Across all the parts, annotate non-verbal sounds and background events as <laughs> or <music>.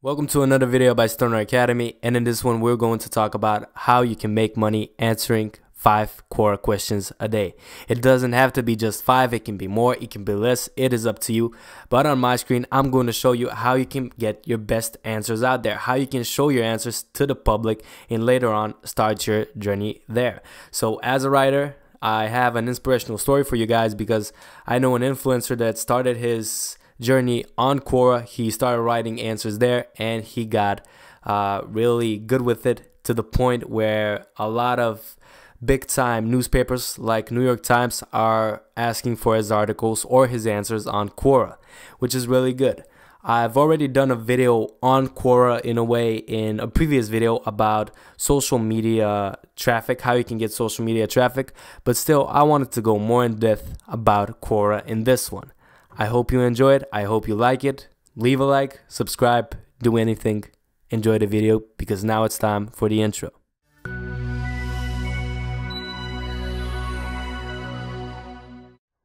Welcome to another video by Stoner Academy and in this one we're going to talk about how you can make money answering five Quora questions a day. It doesn't have to be just five, it can be more, it can be less, it is up to you. But on my screen, I'm going to show you how you can get your best answers out there, how you can show your answers to the public and later on start your journey there. So as a writer, I have an inspirational story for you guys because I know an influencer that started his journey on Quora. He started writing answers there and he got uh, really good with it to the point where a lot of big time newspapers like New York Times are asking for his articles or his answers on Quora, which is really good. I've already done a video on Quora in a way in a previous video about social media traffic, how you can get social media traffic, but still I wanted to go more in depth about Quora in this one. I hope you enjoyed. I hope you like it. Leave a like, subscribe, do anything. Enjoy the video because now it's time for the intro.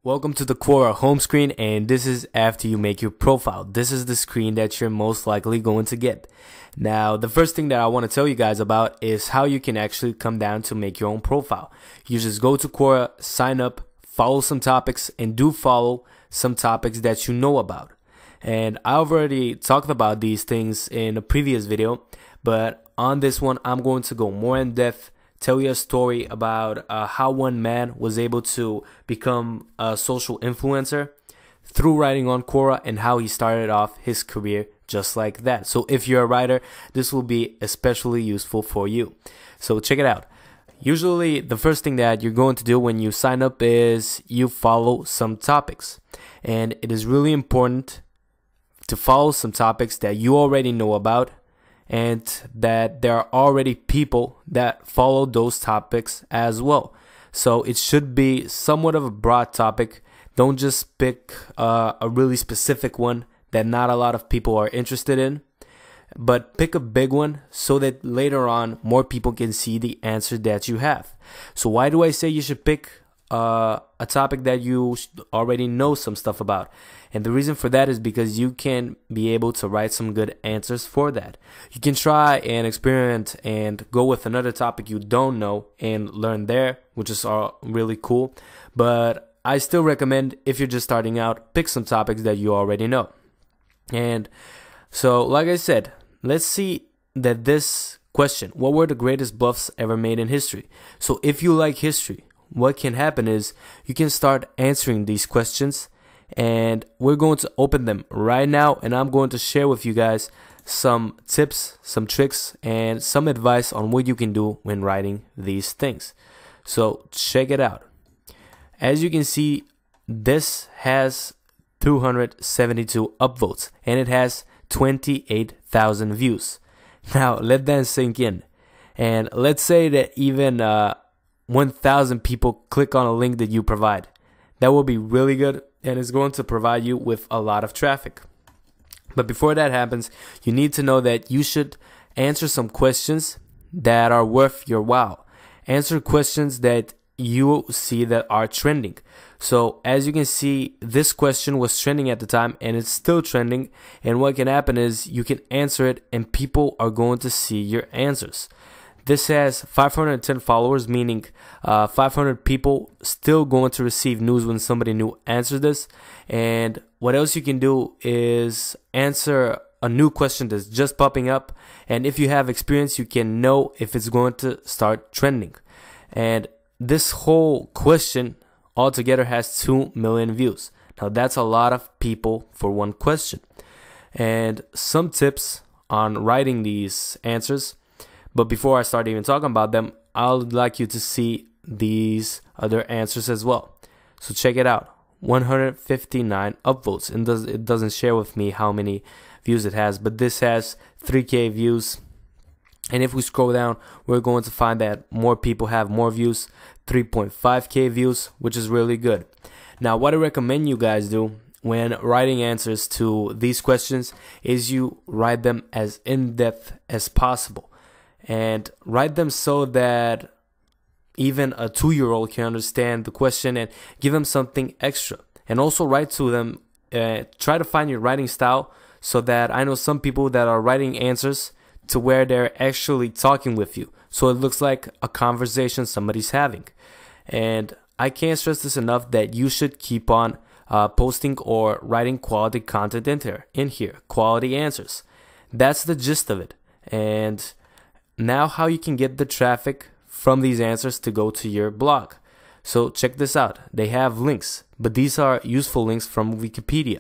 Welcome to the Quora home screen and this is after you make your profile. This is the screen that you're most likely going to get. Now, the first thing that I want to tell you guys about is how you can actually come down to make your own profile. You just go to Quora, sign up, follow some topics, and do follow some topics that you know about. And I've already talked about these things in a previous video, but on this one, I'm going to go more in depth, tell you a story about uh, how one man was able to become a social influencer through writing on Quora and how he started off his career just like that. So if you're a writer, this will be especially useful for you. So check it out. Usually, the first thing that you're going to do when you sign up is you follow some topics. And it is really important to follow some topics that you already know about and that there are already people that follow those topics as well. So it should be somewhat of a broad topic. Don't just pick uh, a really specific one that not a lot of people are interested in but pick a big one so that later on more people can see the answer that you have. So why do I say you should pick uh, a topic that you already know some stuff about? And the reason for that is because you can be able to write some good answers for that. You can try and experiment and go with another topic you don't know and learn there, which is all really cool. But I still recommend if you're just starting out, pick some topics that you already know. And so, like I said, let's see that this question what were the greatest bluffs ever made in history? So if you like history what can happen is you can start answering these questions and we're going to open them right now and i'm going to share with you guys some tips some tricks and some advice on what you can do when writing these things. So check it out. As you can see this has 272 upvotes and it has 28,000 views. <laughs> Now, let that sink in. And let's say that even uh, 1,000 people click on a link that you provide. That will be really good and it's going to provide you with a lot of traffic. But before that happens, you need to know that you should answer some questions that are worth your while. Answer questions that you see that are trending. So as you can see, this question was trending at the time and it's still trending. And what can happen is you can answer it and people are going to see your answers. This has 510 followers, meaning uh, 500 people still going to receive news when somebody new answers this. And what else you can do is answer a new question that's just popping up. And if you have experience, you can know if it's going to start trending. And this whole question altogether has 2 million views. Now, that's a lot of people for one question. And some tips on writing these answers. But before I start even talking about them, I would like you to see these other answers as well. So check it out 159 upvotes. And it doesn't share with me how many views it has, but this has 3k views. And if we scroll down, we're going to find that more people have more views. 3.5k views, which is really good. Now, what I recommend you guys do when writing answers to these questions is you write them as in depth as possible and write them so that even a two year old can understand the question and give them something extra. And also write to them, uh, try to find your writing style so that I know some people that are writing answers to where they're actually talking with you. So it looks like a conversation somebody's having. And I can't stress this enough that you should keep on uh, posting or writing quality content in here, in here, quality answers. That's the gist of it. And now how you can get the traffic from these answers to go to your blog. So check this out. They have links, but these are useful links from Wikipedia.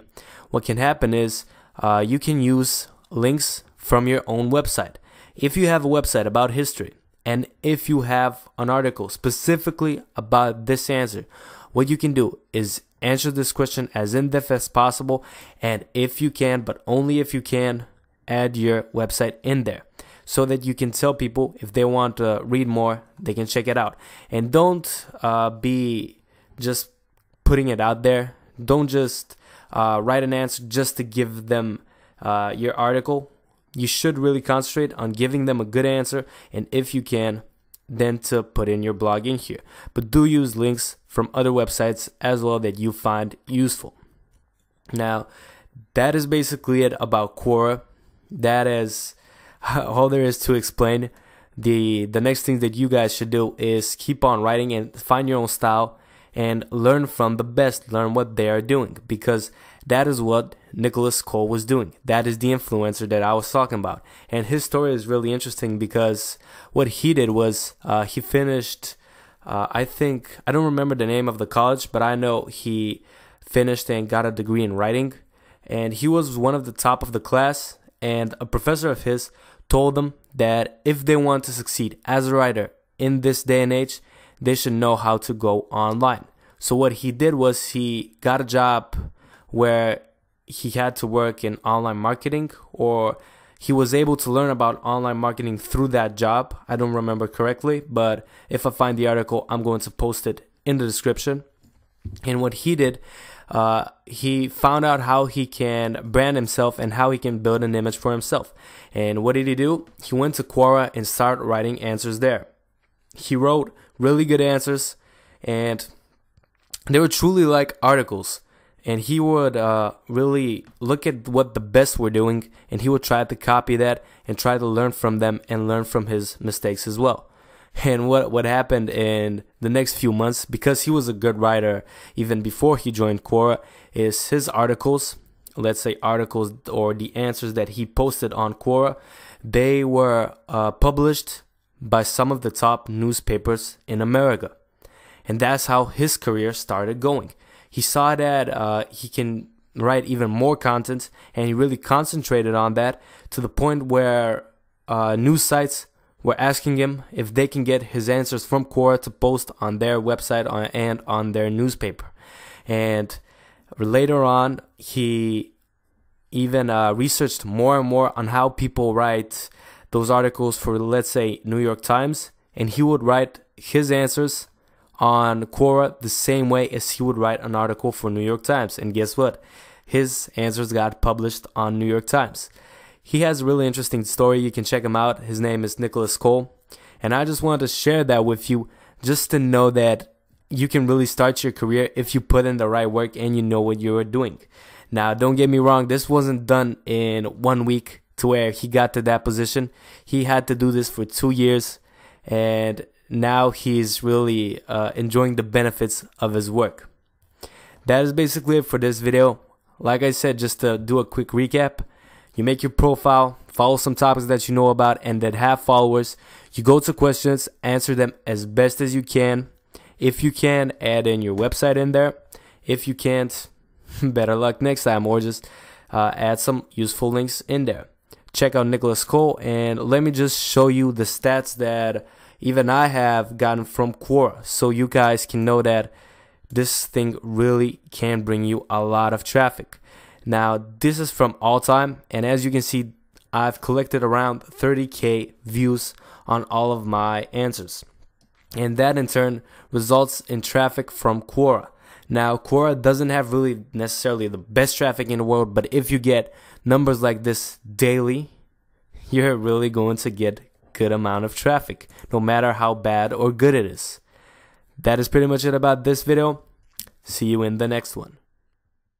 What can happen is uh, you can use links from your own website. If you have a website about history, and if you have an article specifically about this answer, what you can do is answer this question as in depth as possible. And if you can, but only if you can, add your website in there so that you can tell people if they want to read more, they can check it out. And don't uh, be just putting it out there. Don't just uh, write an answer just to give them uh, your article you should really concentrate on giving them a good answer and if you can then to put in your blog in here. But do use links from other websites as well that you find useful. Now that is basically it about quora. That is <laughs> all there is to explain. The the next thing that you guys should do is keep on writing and find your own style and learn from the best. Learn what they are doing because that is what Nicolas Cole was doing. That is the influencer that I was talking about. And his story is really interesting because what he did was uh, he finished, uh, I think, I don't remember the name of the college, but I know he finished and got a degree in writing. And he was one of the top of the class. And a professor of his told them that if they want to succeed as a writer in this day and age, they should know how to go online. So what he did was he got a job where he had to work in online marketing or he was able to learn about online marketing through that job. I don't remember correctly, but if I find the article, I'm going to post it in the description. And what he did, uh, he found out how he can brand himself and how he can build an image for himself. And what did he do? He went to Quora and started writing answers there. He wrote really good answers, and they were truly like articles and he would uh, really look at what the best were doing and he would try to copy that and try to learn from them and learn from his mistakes as well. <laughs> And what what happened in the next few months because he was a good writer even before he joined Quora is his articles let's say articles or the answers that he posted on Quora they were uh, published by some of the top newspapers in America. And that's how his career started going he saw that uh, he can write even more content and he really concentrated on that to the point where uh, news sites were asking him if they can get his answers from Quora to post on their website and on their newspaper. And later on, he even uh, researched more and more on how people write those articles for, let's say, New York Times, and he would write his answers on Quora the same way as he would write an article for New York Times. And guess what? His answers got published on New York Times. He has a really interesting story. You can check him out. His name is Nicolas Cole. And I just wanted to share that with you just to know that you can really start your career if you put in the right work and you know what you're doing. Now, don't get me wrong, this wasn't done in one week to where he got to that position. He had to do this for two years. And now he's really uh, enjoying the benefits of his work. That is basically it for this video. Like I said, just to do a quick recap, you make your profile, follow some topics that you know about and that have followers. You go to questions, answer them as best as you can. If you can, add in your website in there. If you can't, <laughs> better luck next time or just uh, add some useful links in there. Check out Nicolas Cole and let me just show you the stats that even I have gotten from Quora so you guys can know that this thing really can bring you a lot of traffic. Now, this is from all time, and as you can see, I've collected around 30k views on all of my answers. And that in turn results in traffic from Quora. Now, Quora doesn't have really necessarily the best traffic in the world, but if you get numbers like this daily, <laughs> you're really going to get good amount of traffic, no matter how bad or good it is. That is pretty much it about this video. See you in the next one.